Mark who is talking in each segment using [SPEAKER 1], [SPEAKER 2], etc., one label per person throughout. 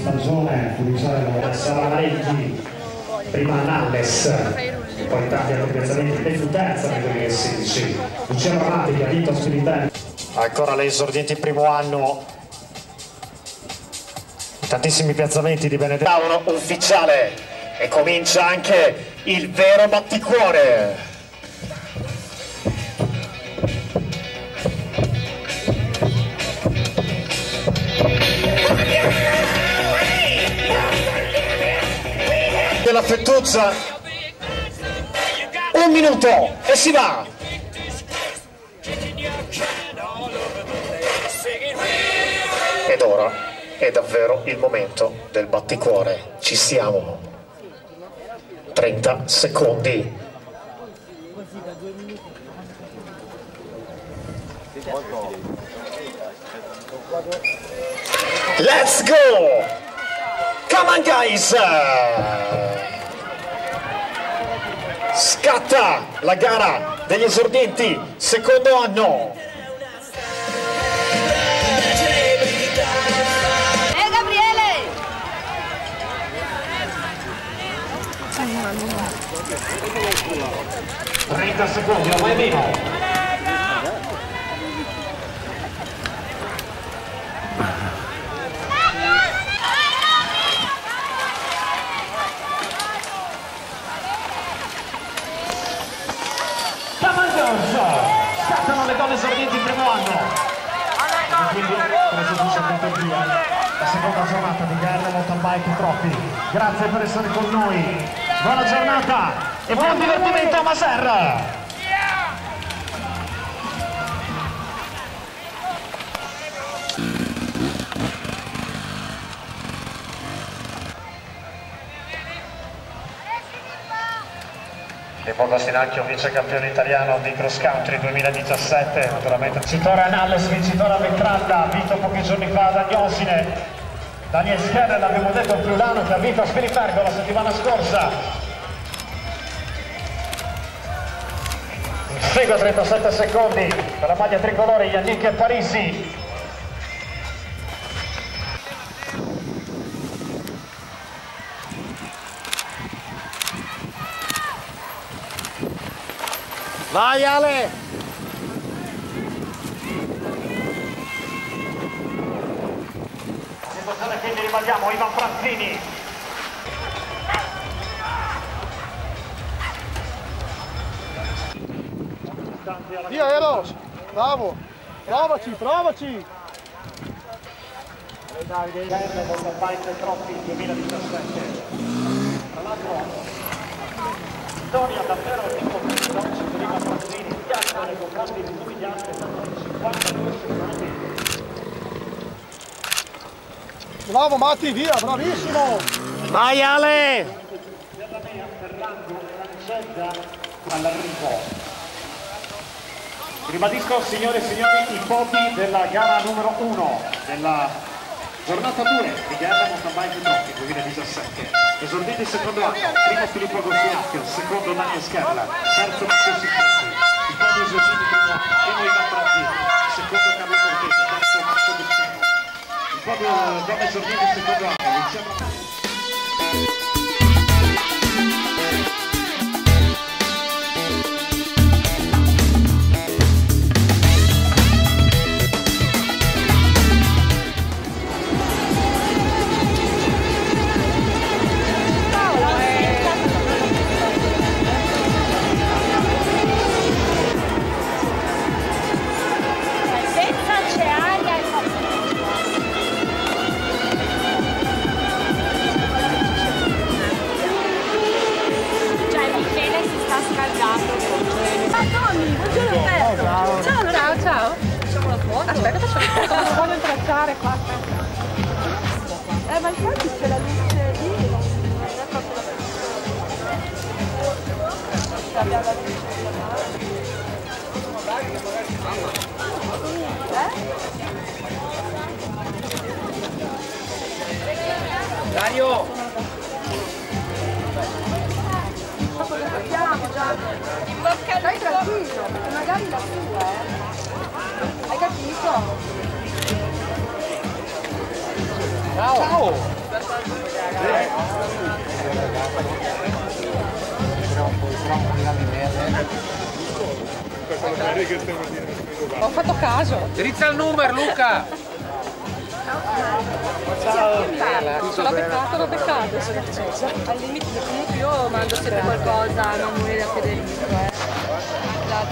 [SPEAKER 1] stagione, cominciare da Savareggi, prima Nalles, e poi tanti altri piazzamenti, e fu terza nel 2016. Luciano Amati che ha vinto Spiritelli. Ancora le esordienti in primo anno, tantissimi piazzamenti di Benedetto. ufficiale e comincia anche il vero batticuore. Fettuccia un minuto e si va. Ed ora è davvero il momento del batticuore. Ci siamo. 30 secondi. Let's go! Come on guys scatta la gara degli esordienti secondo anno
[SPEAKER 2] Eh Gabriele!
[SPEAKER 1] 30 secondi ormai meno Camandos scattano le donne esordienti in primo anno e quindi come si dice detto via la giornata di gara Mountain Trophy. Grazie per essere con noi. Buona giornata e buon divertimento a Maser. Leopoldo Sinacchio, vice campione italiano di cross country 2017, naturalmente vincitore Anales, vincitore a Vetralla, vinto pochi giorni fa da Diosine. Daniel Scherrer, l'abbiamo detto, il friulano che ha vinto a Spirifergo la settimana scorsa. Segue a 37 secondi per la maglia tricolore Yannick Parisi.
[SPEAKER 3] Vai Ale!
[SPEAKER 1] Quindi ribaldiamo Ivan Franzini.
[SPEAKER 3] Via Eros! Bravo! Provaci, provaci!
[SPEAKER 1] Davide Guerre, Mountain Bike Trophy 2017. Tra l'altro, storia davvero importante per Ivan Franzini, piazza nei confronti di tutti gli altri, sono 52 secondi.
[SPEAKER 3] Bravo Matti, via, bravissimo!
[SPEAKER 1] Vai Ale! Ribadisco signore e signori i podi della gara numero 1 della giornata 2 di gara Mountain Bike Trophy 2017. Esorditi secondo anno, primo Filippo Agostinacchio, secondo Daniel Scherla, terzo Matteo Sicchetti, il podio esorditi primo anno, primo Ivan Brazzini, secondo Carlo Il podio donne esorditi secondo anno, Luciano
[SPEAKER 2] Abbiamo la luce
[SPEAKER 4] Dario!
[SPEAKER 2] Stai tranquillo, perché magari la tua, eh. Hai capito?
[SPEAKER 4] Ciao!
[SPEAKER 2] Ho fatto caso.
[SPEAKER 4] Drizza il numero, Luca!
[SPEAKER 2] Ce l'ho beccato, l'ho beccato. Al limite, comunque io mando sempre qualcosa non morire a Federico, eh. Da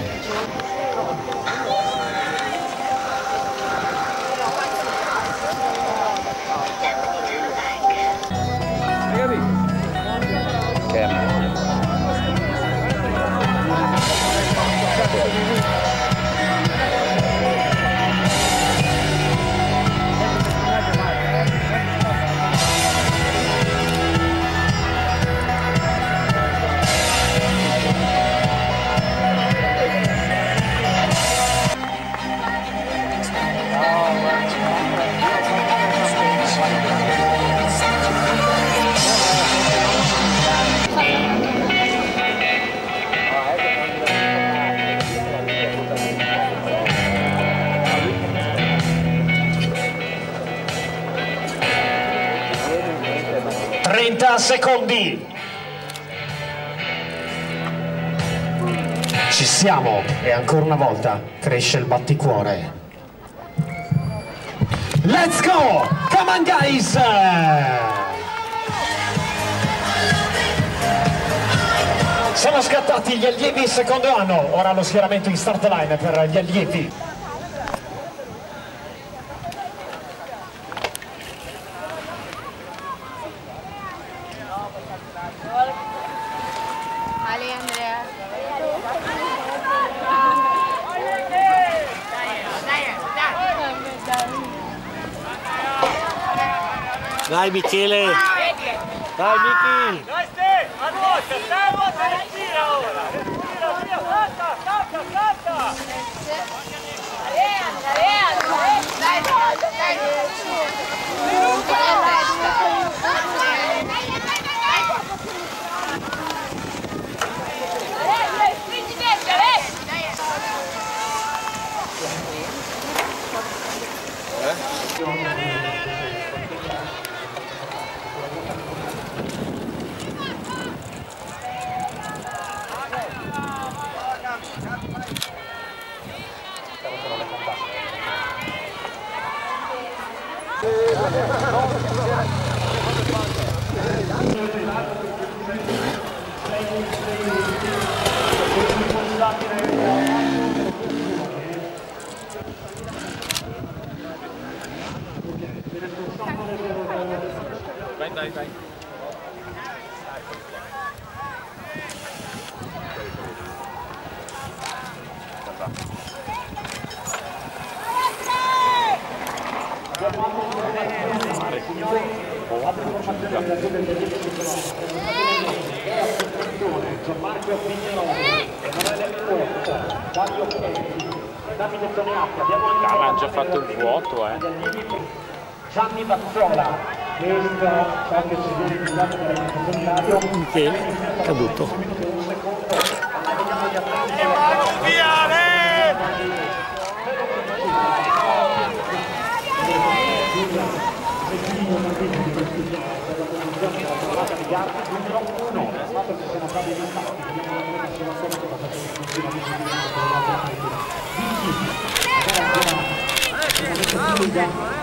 [SPEAKER 1] secondi. Ci siamo e ancora una volta cresce il batticuore. Let's go! Come on guys! Sono scattati gli allievi secondo anno, ora lo schieramento in start line per gli allievi.
[SPEAKER 3] Dai Michele! Dai Miki!
[SPEAKER 1] Bye, bye, bye. Anche
[SPEAKER 5] Ah, ma ha già fatto il vuoto, eh.
[SPEAKER 1] Gianni Bazzola, questo so che ci viene per il secondario.
[SPEAKER 3] Michele, caduto.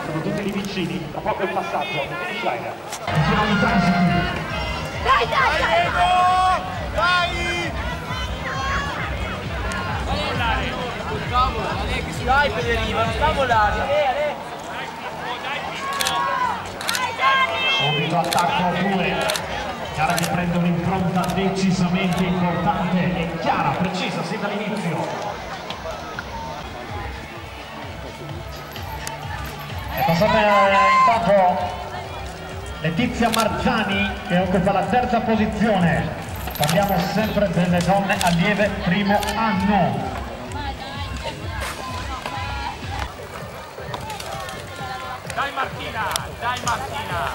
[SPEAKER 1] Sono tutti lì vicini, tra poco passaggio, finish line.
[SPEAKER 6] Dai, dai, dai!
[SPEAKER 4] Dai Federico, non sta volando!
[SPEAKER 1] Subito attacco a due. Chiara che prende un'impronta decisamente importante e chiara, precisa sin dall'inizio. È passata intanto Letizia Margiani che occupa la terza posizione. Parliamo sempre delle donne allieve primo anno.
[SPEAKER 7] Dai Martina, dai Martina,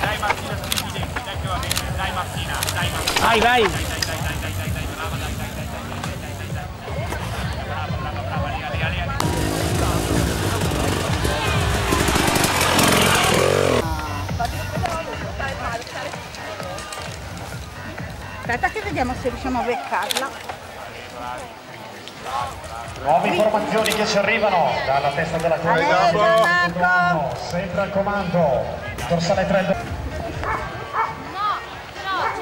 [SPEAKER 7] dai Martina dai bene, dai Martina, dai Martina.
[SPEAKER 3] Vai, vai.
[SPEAKER 6] Se riusciamo a beccarla.
[SPEAKER 1] Nuove informazioni che ci arrivano dalla testa della
[SPEAKER 6] Marco!
[SPEAKER 1] Sempre al comando. Dorsale 3.
[SPEAKER 6] No, però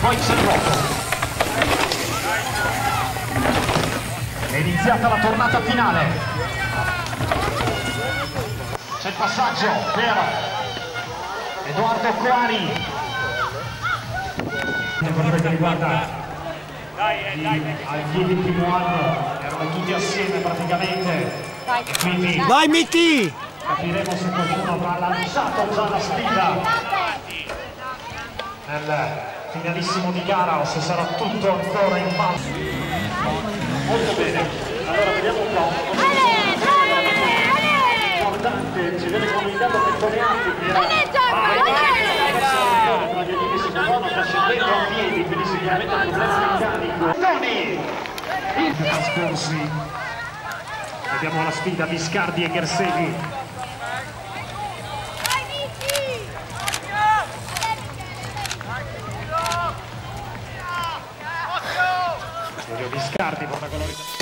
[SPEAKER 1] Poi c'è il blocco. È iniziata la tornata finale. C'è il passaggio per Edoardo Coari. Per quello che riguarda gli allievi primo anno, erano tutti assieme praticamente. E quindi
[SPEAKER 3] Vai Miki.
[SPEAKER 1] capiremo se qualcuno avrà lanciato già la sfida nel finalissimo di gara o se sarà tutto ancora in balzo. Molto bene, allora vediamo un po'. Importante, ci viene comunicato che Toneatti che era
[SPEAKER 6] Ale!
[SPEAKER 1] tra gli allievi secondo sta scendendo a piedi, quindi sicuramente un problema meccanico. Toni! Trascorsi vediamo la sfida Biscardi e Gerseghi. di scarti protagonista.